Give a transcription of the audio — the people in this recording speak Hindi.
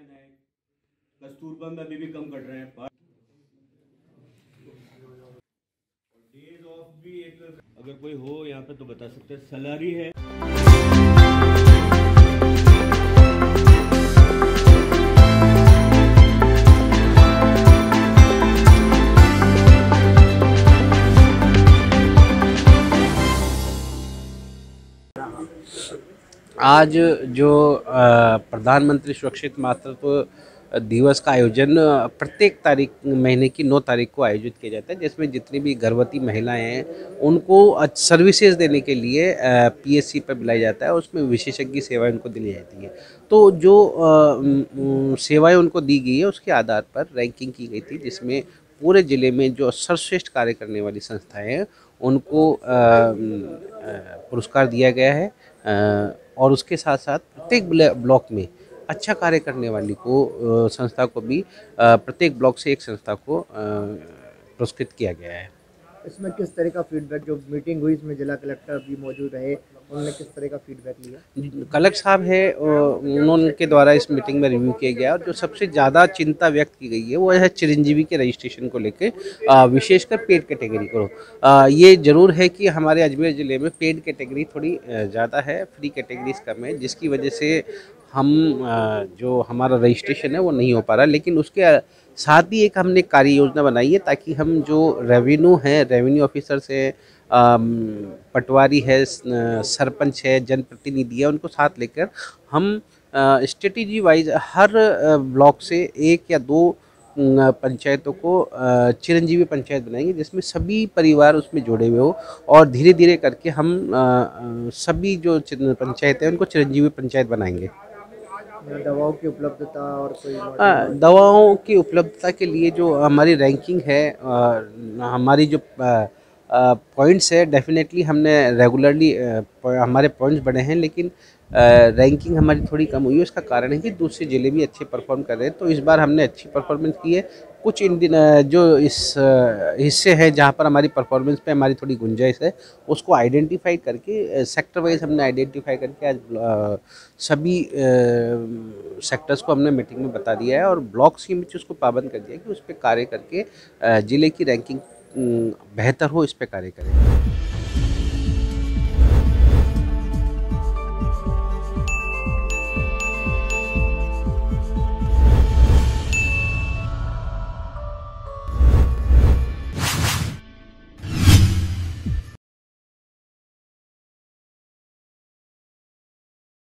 कस्तूरबा में अभी भी कम कट रहे हैं। डेज़ ऑफ़ भी एक अगर कोई हो यहाँ पे तो बता सकते हैं। सलारी है। आज जो प्रधानमंत्री सुरक्षित मातृत्व दिवस का आयोजन प्रत्येक तारीख, महीने की नौ तारीख को आयोजित किया जाता है, जिसमें जितनी भी गर्भवती महिलाएँ हैं, उनको सर्विसेज़ देने के लिए पीएससी पर बुलाया जाता है, उसमें विशेषज्ञ सेवाएँ उनको दी जाती है। तो जो सेवाएँ उनको दी गई है, उसके आधार पर रैंकिंग की गई थी, जिसमें पूरे ज़िले में जो सर्वश्रेष्ठ कार्य करने वाली संस्थाएँ हैं, उनको पुरस्कार दिया गया है और उसके साथ साथ प्रत्येक ब्लॉक में अच्छा कार्य करने वाली को संस्था को भी प्रत्येक ब्लॉक से एक संस्था को पुरस्कृत किया गया है। इसमें किस तरह का फीडबैक जो मीटिंग हुई, इसमें जिला कलेक्टर भी मौजूद रहे, उन्होंने किस तरह का फीडबैक लिया? कलेक्टर साहब है उन्होंने द्वारा इस मीटिंग में रिव्यू किया गया, और जो सबसे ज़्यादा चिंता व्यक्त की गई है, वो है चिरंजीवी के रजिस्ट्रेशन को लेकर विशेषकर पेड कैटेगरी को। ये ज़रूर है कि हमारे अजमेर ज़िले में पेड कैटेगरी थोड़ी ज़्यादा है फ्री कैटेगरीज कम है, जिसकी वजह से हम जो हमारा रजिस्ट्रेशन है वो नहीं हो पा रहा, लेकिन उसके साथ ही एक हमने कार्य योजना बनाई है ताकि हम जो रेवेन्यू हैं रेवेन्यू ऑफिसर्स है पटवारी है सरपंच है, जनप्रतिनिधि है, उनको साथ लेकर हम स्ट्रेटेजी वाइज हर ब्लॉक से एक या दो पंचायतों को चिरंजीवी पंचायत बनाएँगे जिसमें सभी परिवार उसमें जुड़े हुए हो और धीरे धीरे करके हम सभी जो पंचायतें हैं उनको चिरंजीवी पंचायत बनाएँगे। दवाओं की उपलब्धता और कोई आ, दवाओं की उपलब्धता के लिए जो हमारी रैंकिंग है और हमारी जो पॉइंट्स है डेफिनेटली हमने रेगुलरली हमारे पॉइंट्स बढ़े हैं, लेकिन रैंकिंग हमारी थोड़ी कम हुई है, उसका कारण है कि दूसरे ज़िले भी अच्छे परफॉर्म कर रहे हैं तो इस बार हमने अच्छी परफॉर्मेंस की है। कुछ इन दिन जो इस हिस्से हैं जहाँ पर हमारी परफॉर्मेंस पे हमारी थोड़ी गुंजाइश है, उसको आइडेंटिफाई करके सेक्टर वाइज हमने आइडेंटिफाई करके आज सभी सेक्टर्स को हमने मीटिंग में बता दिया है और ब्लॉक स्कीम में उसको पाबंद कर दिया है कि उस पर कार्य करके ज़िले की रैंकिंग बेहतर हो इस पर कार्य करें।